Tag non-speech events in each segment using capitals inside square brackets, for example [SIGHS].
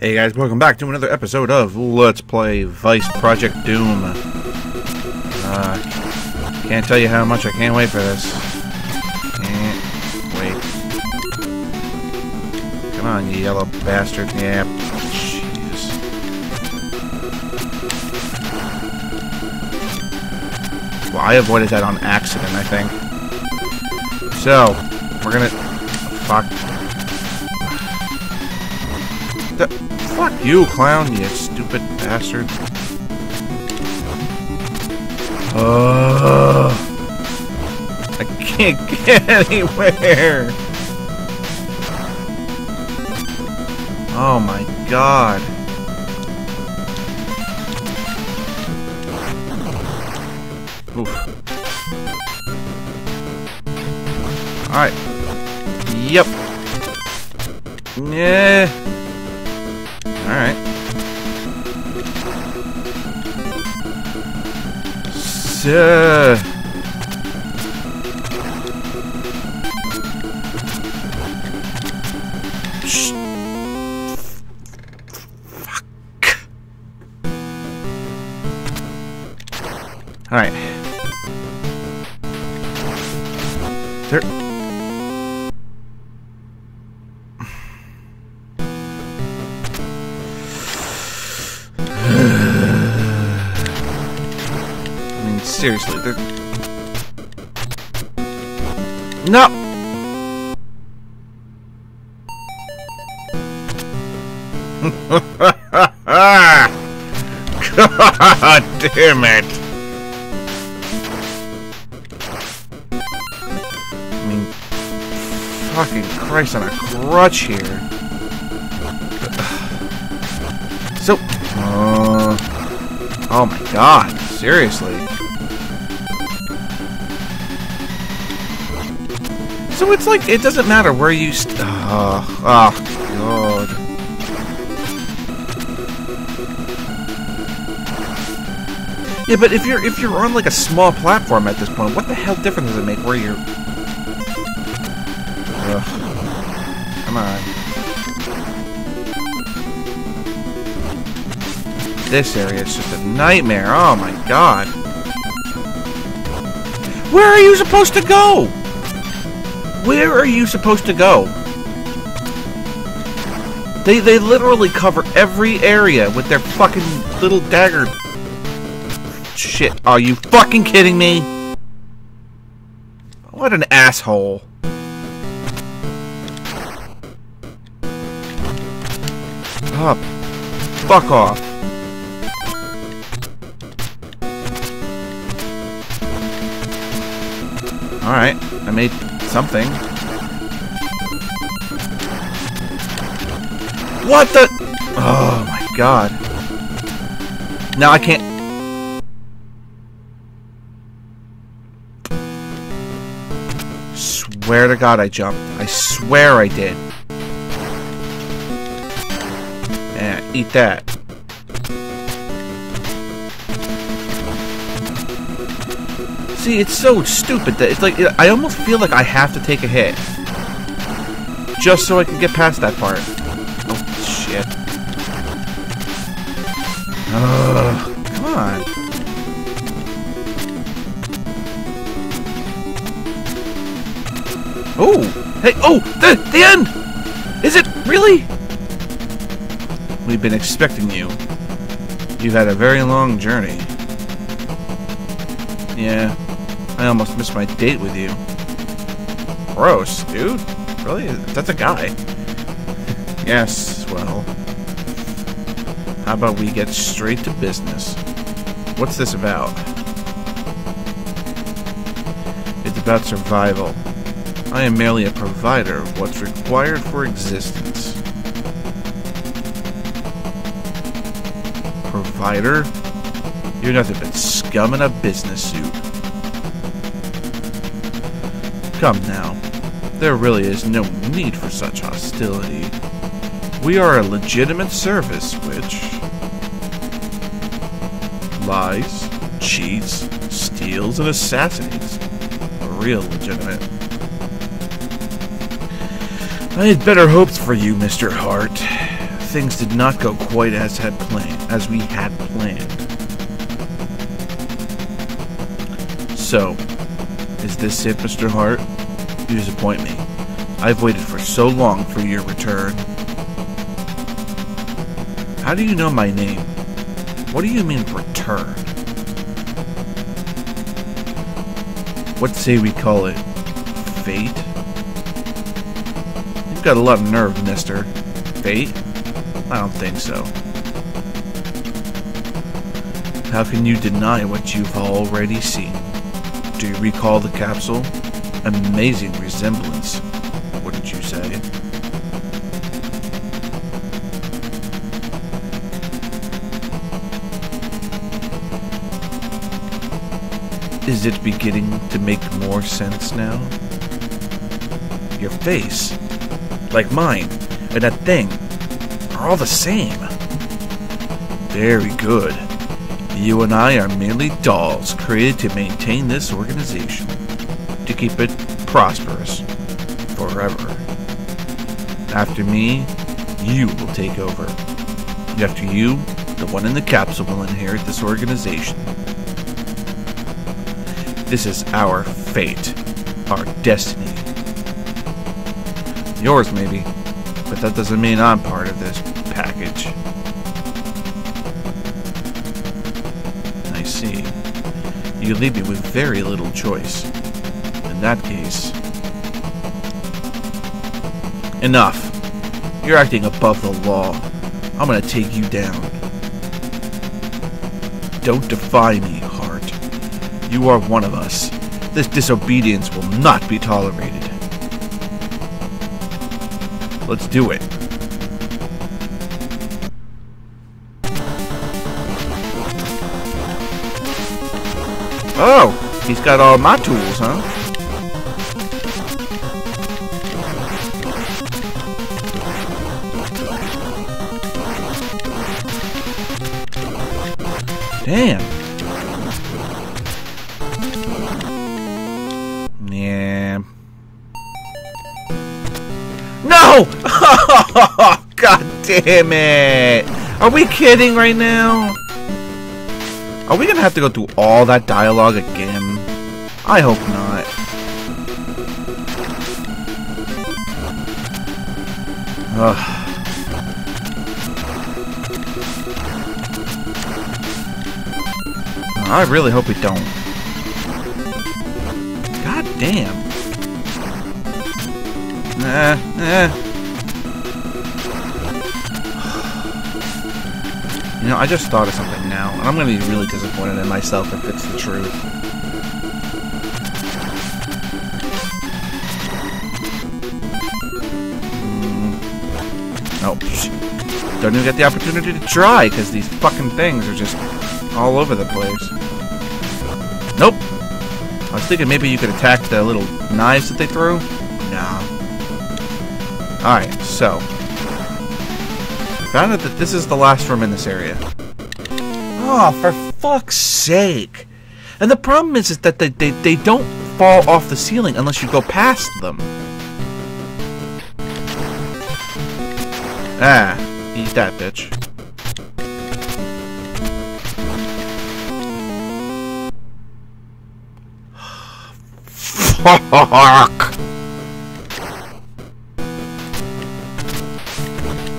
Hey guys, welcome back to another episode of Let's Play Vice Project Doom. Uh, can't tell you how much I can't wait for this. Can't wait. Come on, you yellow bastard. Yeah, Jesus. Well, I avoided that on accident, I think. So, we're gonna... Fuck. The, fuck you, clown, you stupid bastard. Uh, I can't [LAUGHS] get anywhere. Oh my god. Oof. Alright. Yep. Yeah. Shh. Fuck. Alright. There... seriously, they're... No! God damn it! I mean, fucking Christ on a crutch here. So, uh, oh my god, seriously. So it's like, it doesn't matter where you st- uh, oh, god. Yeah, but if you're if you're on like a small platform at this point, what the hell difference does it make where you're? Ugh. Come on. This area is just a nightmare. Oh my god. Where are you supposed to go? Where are you supposed to go? They they literally cover every area with their fucking little dagger Shit, are you fucking kidding me? What an asshole. Oh, fuck off. Alright, I made something. What the? Oh my god. Now I can't. Swear to God I jumped. I swear I did. Yeah, eat that. See, it's so stupid that it's like I almost feel like I have to take a hit just so I can get past that part. Oh shit! Ugh, come on. Oh! Hey! Oh! The, the end! Is it? Really? We've been expecting you. You've had a very long journey. Yeah. I almost missed my date with you. Gross, dude. Really? That's a guy. yes, well. How about we get straight to business? What's this about? It's about survival. I am merely a provider of what's required for existence. Provider? You're nothing but scum in a business suit. Come now. There really is no need for such hostility. We are a legitimate service which lies, cheats, steals, and assassinates. A real legitimate. I had better hopes for you, Mr. Hart. things did not go quite as had planned, as we had planned. So, is this it, Mr. Hart? You disappoint me. I've waited for so long for your return. How do you know my name? What do you mean return? What say we call it? Fate? You've got a lot of nerve, mister. Fate? I don't think so. How can you deny what you've already seen? Do you recall the capsule? Amazing resemblance, wouldn't you say? Is it beginning to make more sense now? Your face, like mine, and that thing, are all the same. Very good. You and I are merely dolls created to maintain this organization, to keep it prosperous forever. After me, you will take over. After you, the one in the capsule will inherit this organization. This is our fate, our destiny. Yours, maybe, but that doesn't mean I'm part of this package. I see. You leave me with very little choice. That case... Enough! You're acting above the law. I'm gonna take you down. Don't defy me, Hart. you are one of us. This disobedience will not be tolerated. Let's do it. Oh, he's got all my tools, huh? Damn. No! [LAUGHS] God damn it! Are we kidding right now? Are we gonna have to go through all that dialogue again? I hope not. Ugh. I really hope we don't. God damn. Nah, eh. You know, I just thought of something now, and I'm to be really disappointed in myself if it's the truth. Oh, don't even get the opportunity to try, because these fucking things are just all over the place. Nope. I was thinking maybe you could attack the little knives that they threw. No. Alright, so found out that this is the last room in this area. Oh, for fuck's sake. And the problem is, is that they, they, they don't fall off the ceiling unless you go past them. Ah, eat that, bitch. Fuck!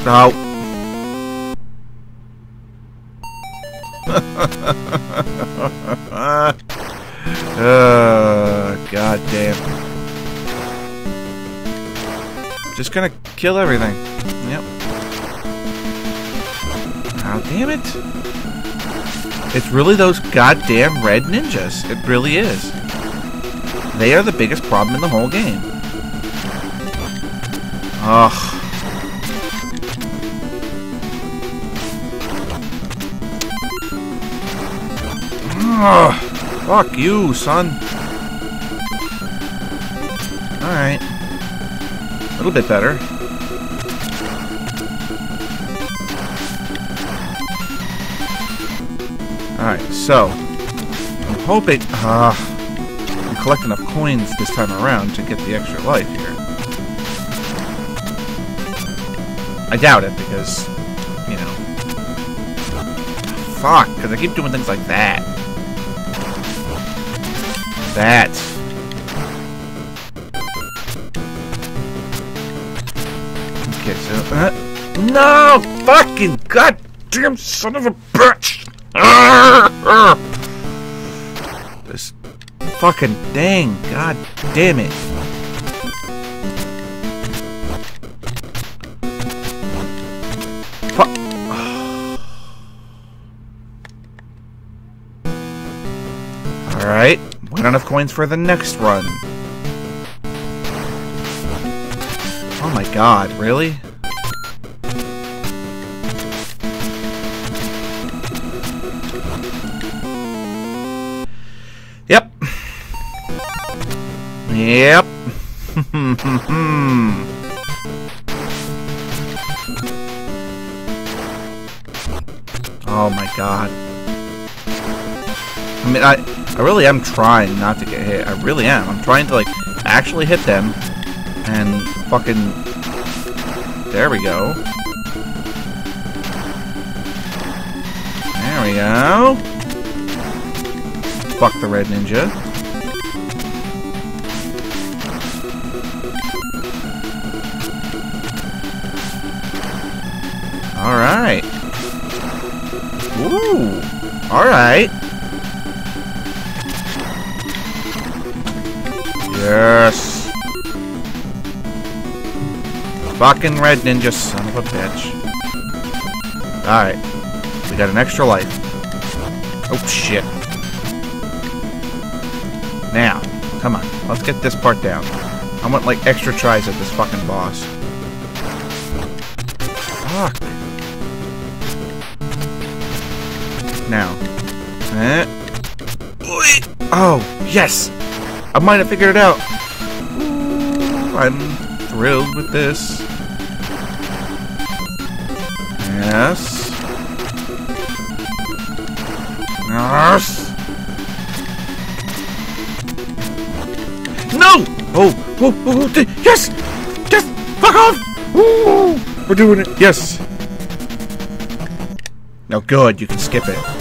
No. [LAUGHS] uh, God damn. Just gonna kill everything. Yep. Oh, damn it. It's really those goddamn red ninjas. It really is. They are the biggest problem in the whole game. Ugh. Oh, fuck you, son. Alright. A little bit better. Alright, so. I'm hoping... Uh, I'm enough coins this time around to get the extra life here. I doubt it, because you know. Fuck, because I keep doing things like that. That. Okay, so... Uh, no! Fucking goddamn son of a fucking dang. God damn it. Alright, not enough coins for the next run. Oh my god, really? Yep. [LAUGHS] oh my god. I mean, I, I really am trying not to get hit. I really am. I'm trying to, like, actually hit them. And fucking... There we go. There we go. Fuck the red ninja. Alright. Ooh. Alright. Yes. Fucking red ninja, son of a bitch. Alright. We got an extra life. Oh, shit. Now, come on. Let's get this part down. I want, like, extra tries at this fucking boss. Fuck. Now. Eh. Oh, yes! I might have figured it out. I'm thrilled with this. Yes. Yes. No! Oh, oh, oh, oh yes! Yes! Fuck off! Ooh, we're doing it. Yes. No, good. You can skip it.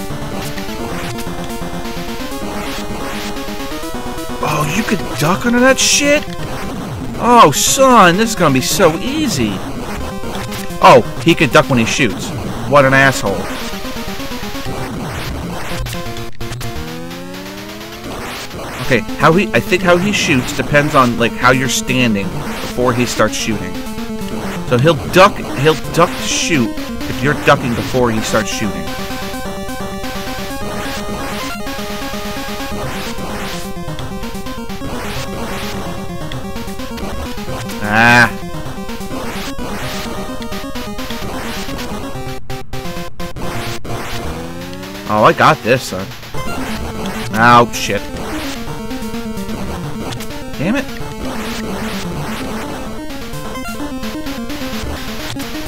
Oh, you could duck under that shit? Oh, son, this is gonna be so easy. Oh, he could duck when he shoots. What an asshole. Okay, how he I think how he shoots depends on like how you're standing before he starts shooting. So he'll duck he'll duck to shoot if you're ducking before he starts shooting. I got this, son. Oh, shit. Damn it.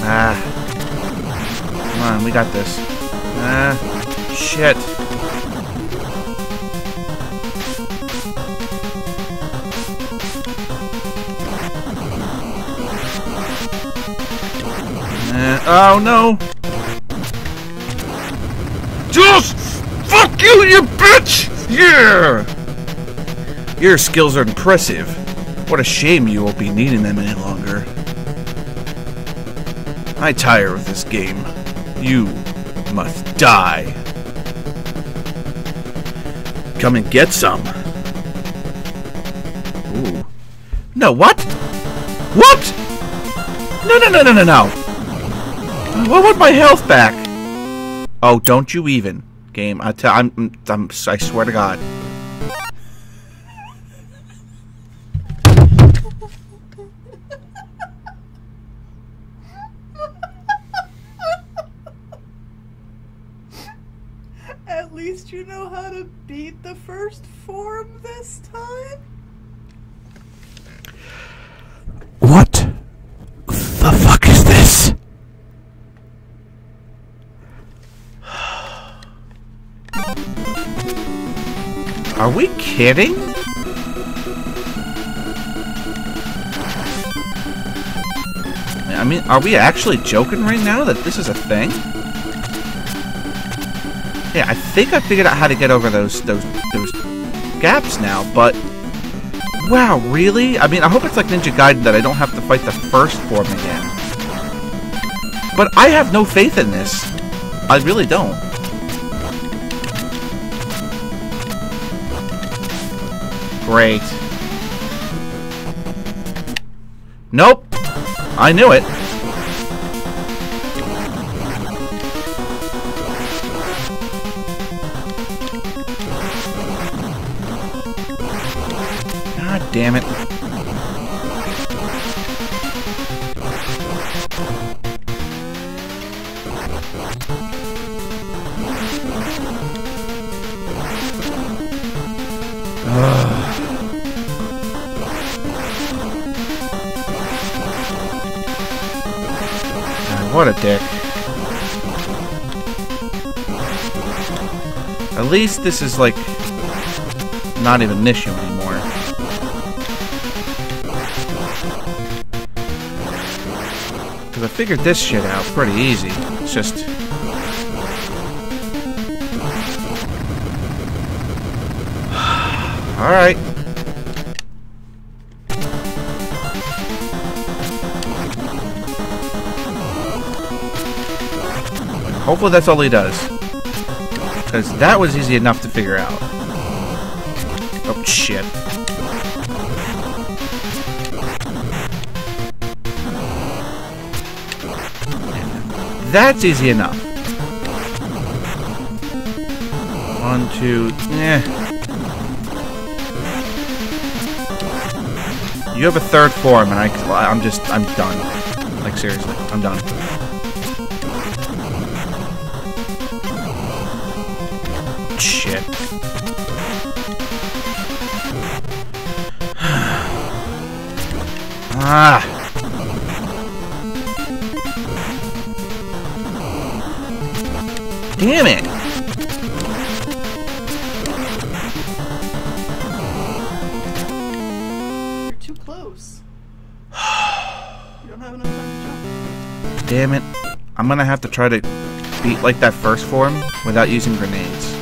Ah. Come on, we got this. Ah. Shit. Oh no! You, you bitch! Yeah! Your skills are impressive. What a shame you won't be needing them any longer. I tire of this game. You must die. Come and get some. Ooh. No, what? What? No, no, no, no, no, no. What want my health back? Oh, don't you even, game. I tell, I'm, I'm, I swear to God. At least you know how to beat the first form this time? Are we kidding? I mean, are we actually joking right now that this is a thing? Yeah, I think I figured out how to get over those those those gaps now, but wow, really? I mean, I hope it's like Ninja Gaiden that I don't have to fight the first form again. But I have no faith in this. I really don't. Great. Nope. I knew it. God damn it. God, what a dick. At least this is like not even an issue anymore. Because I figured this shit out pretty easy. It's just... [SIGHS] Alright. Hopefully that's all he does. Because that was easy enough to figure out. Oh, shit. That's easy enough. One, two, eh. You have a third form, and I, I'm just, I'm done. Like, seriously, I'm done. Ah. Damn it! You're too close. you don't have enough time to jump. Damn it. I'm gonna have to try to beat like that first form without using grenades.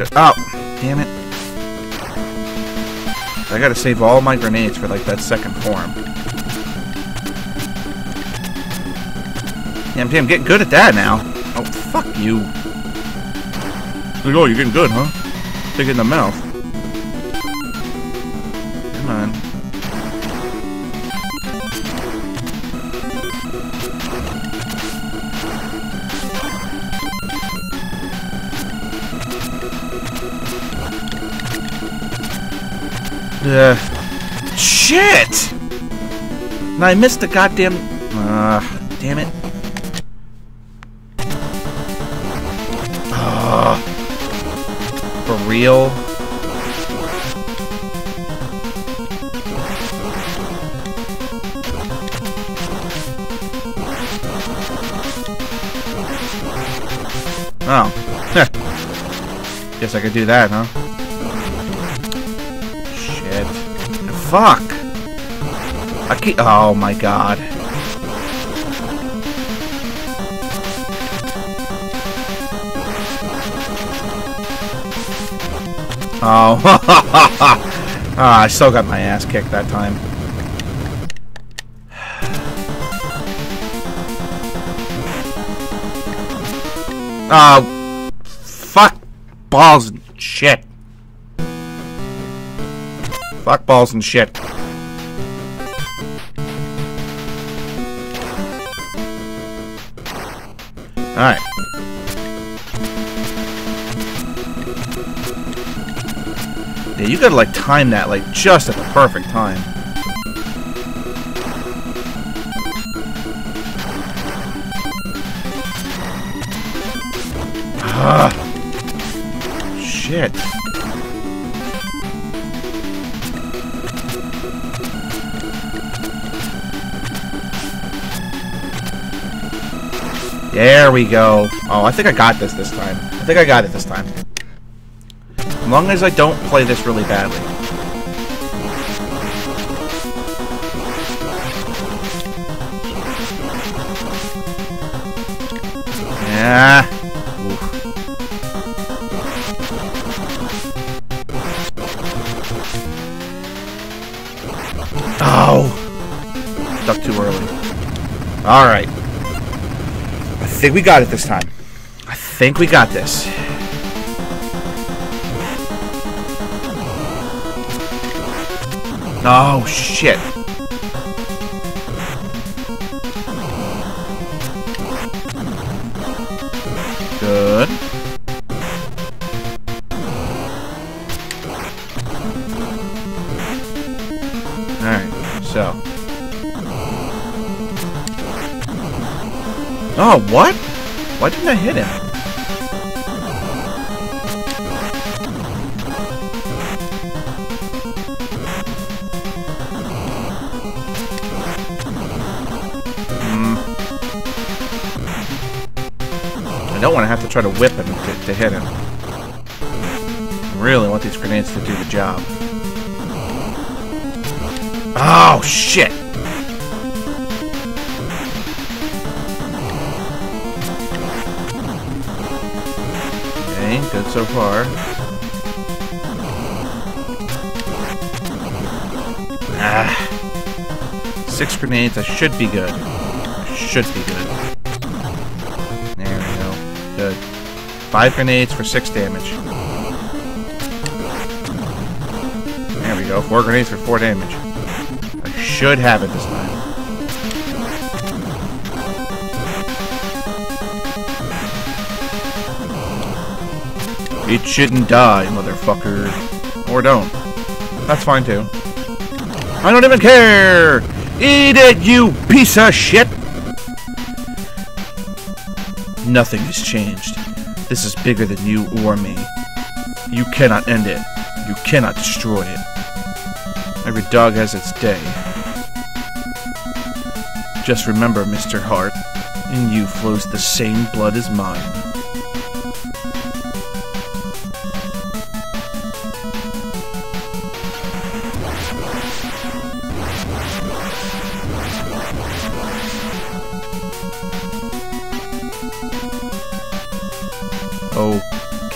Just, oh, damn it. I gotta save all my grenades for like that second form. Damn, damn, getting good at that now. Oh, fuck you. Oh, you're getting good, huh? Take it in the mouth. Uh, shit! And I missed the goddamn. Uh, damn it. Uh, for real? Oh. [LAUGHS] Guess I could do that, huh? Fuck! I keep- Oh my god. Oh. [LAUGHS] ah, I still got my ass kicked that time. Oh. [SIGHS] Fuck balls and shit. Fuck balls and shit. Alright. Yeah, you gotta like time that like just at the perfect time. Ah. Shit. There we go. Oh, I think I got this this time. I think I got it this time. As long as I don't play this really badly. Yeah. Oof. Oh! Stuck too early. Alright. I think we got it this time. I think we got this. Oh, shit. Oh, what? Why didn't I hit him? Hmm. I don't want to have to try to whip him to, to hit him. I really want these grenades to do the job. Oh, shit! Okay, good so far. Ah. Six grenades, I should be good. I should be good. There we go. Good. Five grenades for six damage. There we go. Four grenades for four damage. I should have it this time. It shouldn't die, motherfucker. Or don't. That's fine too. I don't even care! Eat it, you piece of shit! Nothing has changed. This is bigger than you or me. You cannot end it. You cannot destroy it. Every dog has its day. Just remember, Mr. Hart, in you flows the same blood as mine.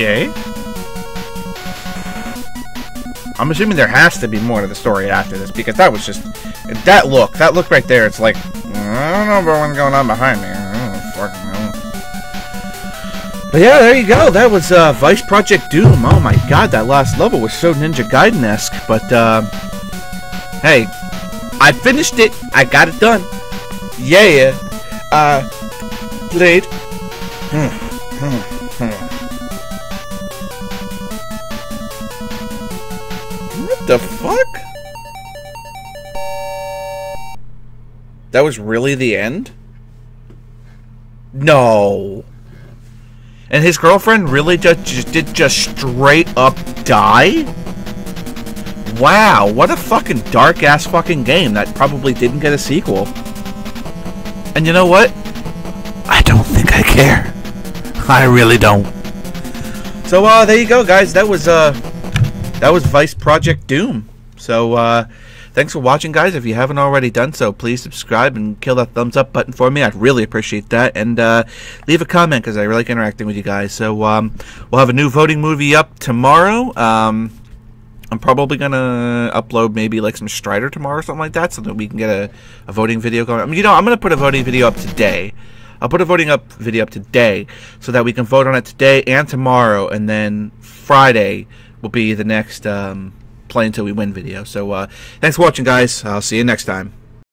Okay. I'm assuming there has to be more to the story after this because that was just that look, that look right there. It's like I don't know about what's going on behind me. But yeah, there you go. That was uh, Vice Project Doom. Oh my god, that last level was so Ninja Gaiden esque. But uh, hey, I finished it. I got it done. Yeah. Uh, played. Hmm. That was really the end? No. And his girlfriend really just, just did just straight up die? Wow, what a fucking dark ass fucking game that probably didn't get a sequel. And you know what? I don't think I care. I really don't. So uh there you go guys. That was uh that was Vice Project Doom. So uh thanks for watching guys. If you haven't already done so, please subscribe and kill that thumbs up button for me. I'd really appreciate that. And uh leave a comment because I really like interacting with you guys. So um we'll have a new voting movie up tomorrow. Um I'm probably gonna upload maybe like some Strider tomorrow or something like that, so that we can get a, a voting video going. I mean, you know, I'm gonna put a voting video up today. I'll put a voting up video up today so that we can vote on it today and tomorrow, and then Friday will be the next um, play until we win video. So uh, thanks for watching, guys. I'll see you next time.